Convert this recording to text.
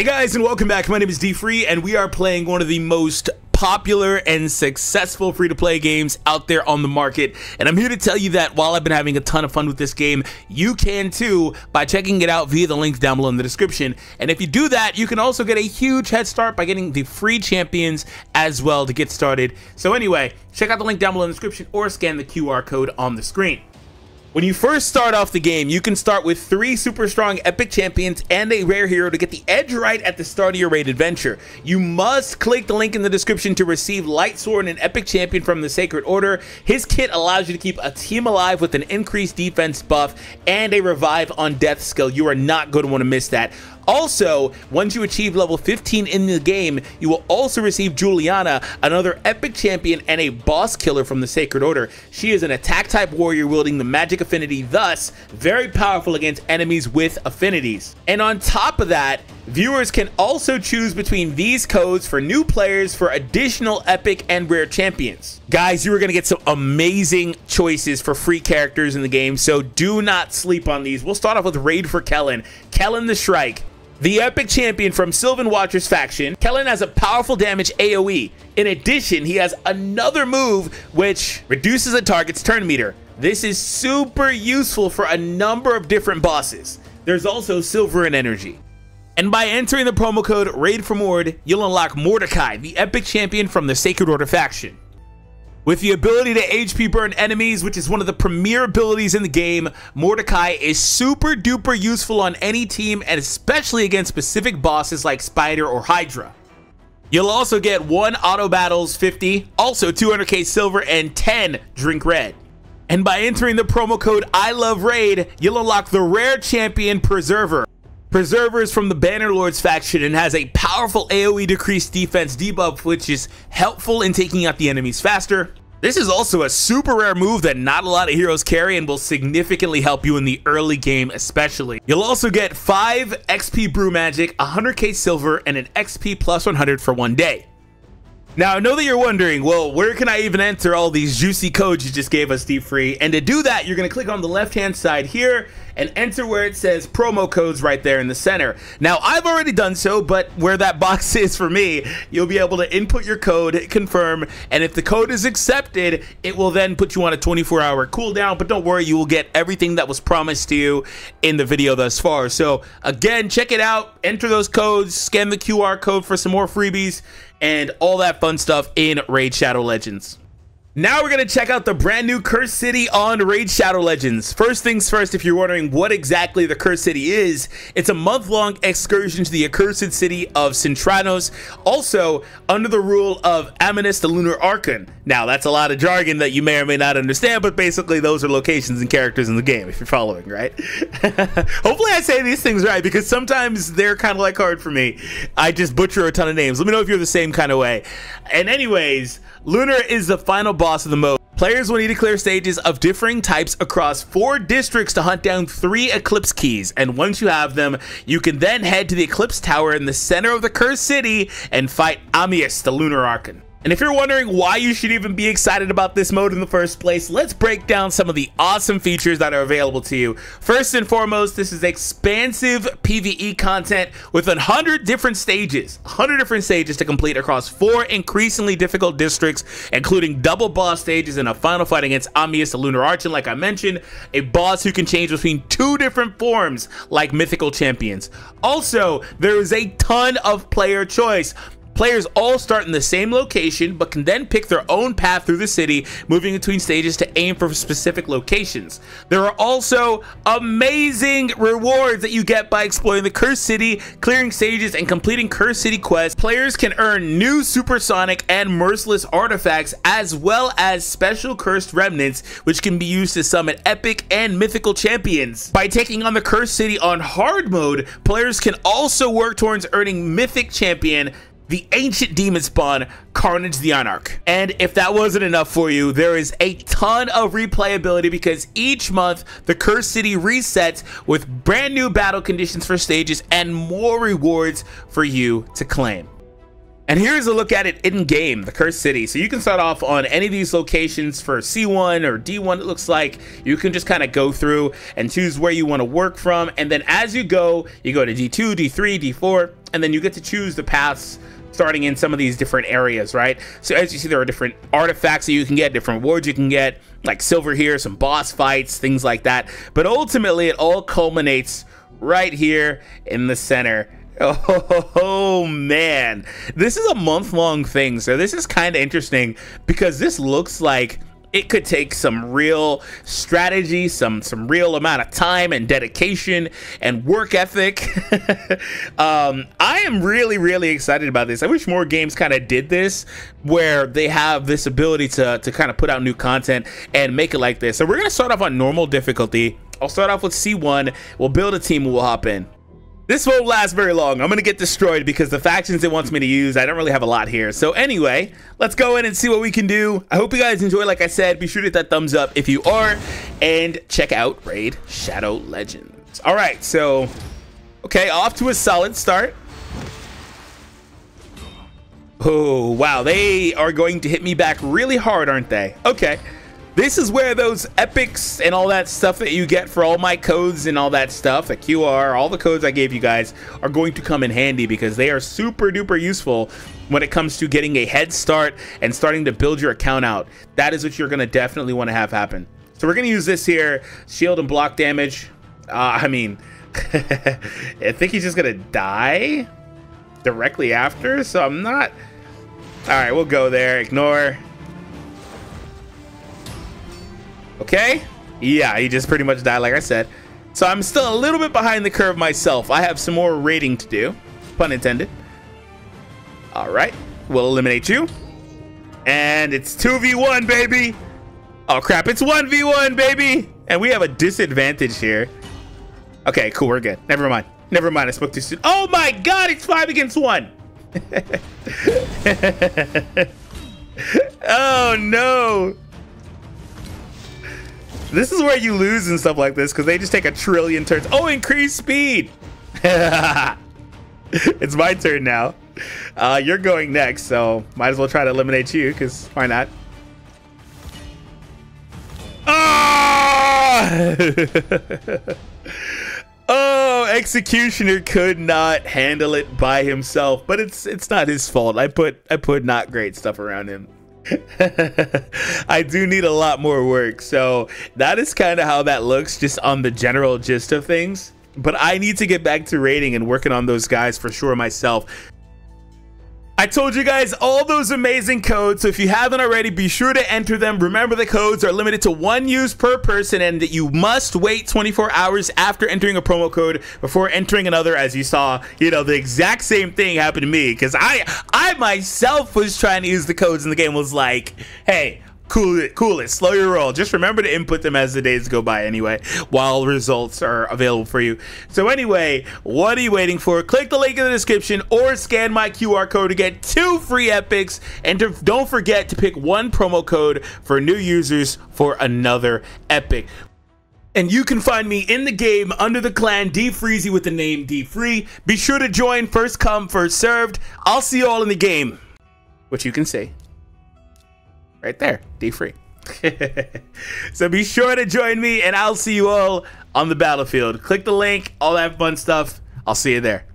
Hey guys and welcome back, my name is D-Free and we are playing one of the most popular and successful free-to-play games out there on the market. And I'm here to tell you that while I've been having a ton of fun with this game you can too by checking it out via the links down below in the description. And if you do that you can also get a huge head start by getting the free champions as well to get started. So anyway check out the link down below in the description or scan the QR code on the screen when you first start off the game, you can start with three super strong epic champions and a rare hero to get the edge right at the start of your raid adventure. You must click the link in the description to receive Lightsworn and an epic champion from the Sacred Order. His kit allows you to keep a team alive with an increased defense buff and a revive on death skill. You are not going to want to miss that. Also, once you achieve level 15 in the game, you will also receive Juliana, another epic champion and a boss killer from the Sacred Order. She is an attack type warrior wielding the magic affinity, thus very powerful against enemies with affinities. And on top of that, Viewers can also choose between these codes for new players for additional epic and rare champions. Guys, you are going to get some amazing choices for free characters in the game, so do not sleep on these. We'll start off with Raid for Kellan. Kellan the Shrike. The epic champion from Sylvan Watcher's faction, Kellan has a powerful damage AoE. In addition, he has another move which reduces a target's turn meter. This is super useful for a number of different bosses. There's also Silver and Energy. And by entering the promo code RAID for Mord, you'll unlock Mordecai, the epic champion from the Sacred Order faction. With the ability to HP burn enemies, which is one of the premier abilities in the game, Mordecai is super duper useful on any team and especially against specific bosses like Spider or Hydra. You'll also get 1 Auto Battles 50, also 200k silver, and 10 Drink Red. And by entering the promo code I Love Raid, you'll unlock the rare champion Preserver. Preserver is from the Bannerlords faction and has a powerful AoE decreased defense debuff, which is helpful in taking out the enemies faster. This is also a super rare move that not a lot of heroes carry and will significantly help you in the early game especially. You'll also get 5 XP Brew Magic, 100k Silver, and an XP plus 100 for one day. Now, I know that you're wondering, well, where can I even enter all these juicy codes you just gave us, D-Free? And to do that, you're going to click on the left-hand side here and enter where it says promo codes right there in the center. Now, I've already done so, but where that box is for me, you'll be able to input your code, confirm, and if the code is accepted, it will then put you on a 24-hour cooldown, but don't worry, you will get everything that was promised to you in the video thus far. So, again, check it out, enter those codes, scan the QR code for some more freebies, and all that fun stuff in Raid Shadow Legends. Now we're going to check out the brand new Cursed City on Raid Shadow Legends. First things first, if you're wondering what exactly the Cursed City is, it's a month-long excursion to the accursed city of Sintranos, also under the rule of Amanus the Lunar Archon. Now, that's a lot of jargon that you may or may not understand, but basically those are locations and characters in the game, if you're following, right? Hopefully I say these things right, because sometimes they're kind of like hard for me. I just butcher a ton of names. Let me know if you're the same kind of way. And anyways, Lunar is the final boss of the mode. Players will need to clear stages of differing types across four districts to hunt down three Eclipse keys, and once you have them, you can then head to the Eclipse Tower in the center of the Cursed City and fight Amius, the Lunar Archon. And if you're wondering why you should even be excited about this mode in the first place, let's break down some of the awesome features that are available to you. First and foremost, this is expansive PvE content with 100 different stages, 100 different stages to complete across four increasingly difficult districts, including double boss stages and a final fight against Amius the Lunar Archon, like I mentioned, a boss who can change between two different forms like mythical champions. Also, there is a ton of player choice. Players all start in the same location, but can then pick their own path through the city, moving between stages to aim for specific locations. There are also amazing rewards that you get by exploring the Cursed City, clearing stages, and completing Cursed City quests. Players can earn new supersonic and merciless artifacts, as well as special cursed remnants, which can be used to summon epic and mythical champions. By taking on the Cursed City on hard mode, players can also work towards earning mythic champion the ancient demon spawn, Carnage the Anarch. And if that wasn't enough for you, there is a ton of replayability because each month the Cursed City resets with brand new battle conditions for stages and more rewards for you to claim. And here's a look at it in game, the Cursed City. So you can start off on any of these locations for C1 or D1, it looks like. You can just kind of go through and choose where you want to work from. And then as you go, you go to D2, D3, D4, and then you get to choose the paths starting in some of these different areas, right? So as you see, there are different artifacts that you can get, different wards you can get, like silver here, some boss fights, things like that. But ultimately, it all culminates right here in the center. Oh, man, this is a month long thing. So this is kind of interesting because this looks like it could take some real strategy, some some real amount of time and dedication and work ethic. um, I am really really excited about this. I wish more games kind of did this, where they have this ability to to kind of put out new content and make it like this. So we're gonna start off on normal difficulty. I'll start off with C1. We'll build a team we'll hop in. This won't last very long. I'm going to get destroyed because the factions it wants me to use, I don't really have a lot here. So anyway, let's go in and see what we can do. I hope you guys enjoy. Like I said, be sure to hit that thumbs up if you are. And check out Raid Shadow Legends. All right, so, okay, off to a solid start. Oh, wow. They are going to hit me back really hard, aren't they? Okay. This is where those epics and all that stuff that you get for all my codes and all that stuff, the QR, all the codes I gave you guys are going to come in handy because they are super duper useful when it comes to getting a head start and starting to build your account out. That is what you're going to definitely want to have happen. So we're going to use this here, shield and block damage. Uh, I mean, I think he's just going to die directly after, so I'm not... All right, we'll go there. Ignore. Okay? Yeah, he just pretty much died like I said. So I'm still a little bit behind the curve myself. I have some more raiding to do. Pun intended. All right. We'll eliminate you. And it's 2v1, baby. Oh, crap. It's 1v1, baby. And we have a disadvantage here. Okay, cool. We're good. Never mind. Never mind. I spoke too soon. Oh, my God. It's five against one. oh, no. This is where you lose and stuff like this because they just take a trillion turns. Oh, increase speed. it's my turn now. Uh, you're going next, so might as well try to eliminate you because why not? Oh! oh, Executioner could not handle it by himself, but it's it's not his fault. I put I put not great stuff around him. I do need a lot more work. So that is kind of how that looks just on the general gist of things. But I need to get back to raiding and working on those guys for sure myself. I told you guys all those amazing codes, so if you haven't already, be sure to enter them. Remember, the codes are limited to one use per person, and that you must wait 24 hours after entering a promo code before entering another. As you saw, you know the exact same thing happened to me because I, I myself was trying to use the codes, and the game was like, "Hey, cool it, cool it, slow your roll. Just remember to input them as the days go by anyway, while results are available for you. So anyway, what are you waiting for? Click the link in the description or scan my QR code to get two free epics. And to, don't forget to pick one promo code for new users for another epic. And you can find me in the game under the clan DFreezy with the name DFree. Be sure to join first come, first served. I'll see you all in the game, which you can see right there, D free. so be sure to join me, and I'll see you all on the battlefield. Click the link, all that fun stuff. I'll see you there.